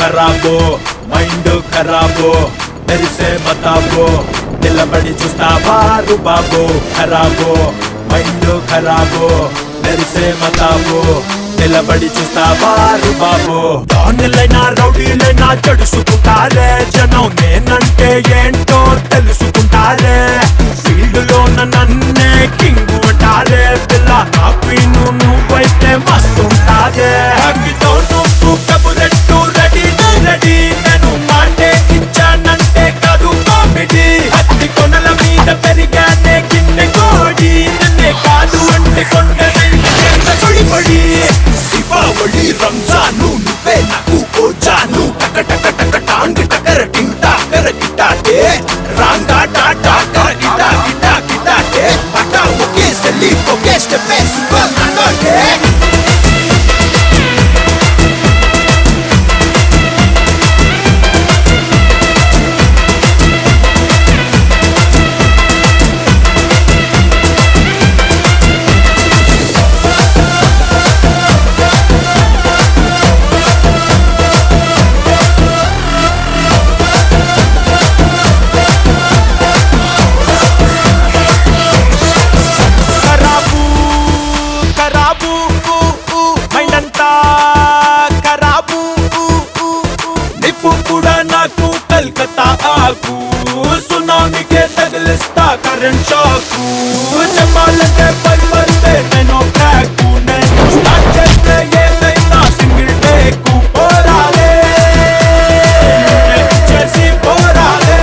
ఖరాబో mind ఖరాబో మెరిసే బతాబో నిలబడి చూస్తావా బాబు ఖరాబో మైండ్ ఖరాబో మెరిసే బతాబో నిలబడి చూస్తావా బాబు. జడుసుకుంటారే? జనం నేనంటే ఏంటో తెలుసుకుంటారే? ఫీల్డ్లో నన్నే కింగ్ అంటారే? పిల్ల నా క్వీన్ నువ్వైతే మస్తుంటాదే అగ్గితో నువ్వు కబురెట్టు రెడీ రెడీ. నేను మాటే ఇచ్చానంటే కాదు కామెడీ. అత్తి కొనల మీద పెరిగానే గిన్నె కోడి. నన్నే కాదు అంటే కొండ కొడి పొడి. దీపావళి Yeah. తగిలిస్తా కరెంట్ షాకు చెప్పాలంటే పై పడితే నేను క్రాకు నేను స్టార్ట్ చేస్తే ఏదైనా సింగిల్ టేకు పోరాలే చేసి పోరాలే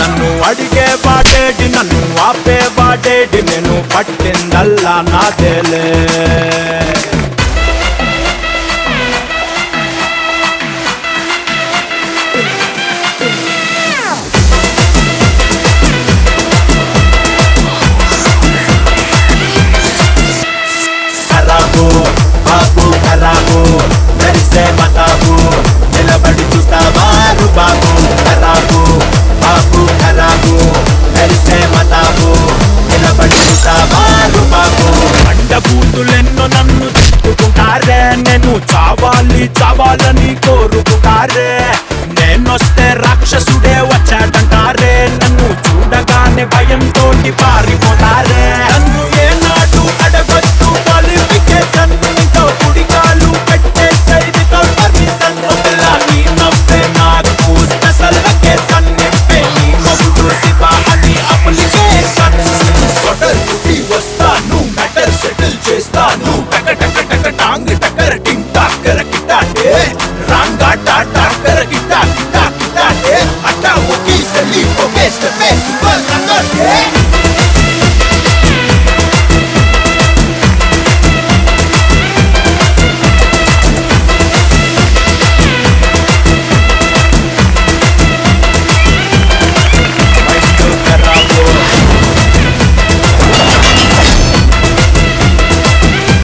నన్ను అడిగే వాడేటి నన్ను ఆపే వాడేటి నేను పట్టిందల్లా నాదేలే ఖరాబు బాబు ధరిస్తే మెరిసే నిలబడి చూస్తావారు బాబు ఖరాబు బాబు ఖరాబు ధరిస్తే మతాబు నిలబడి చూస్తావారు బాబు. అండబూతులెన్నో నన్ను తిట్టుకుంటారే నేను చావాలి చావాలని కోరుకుంటారే.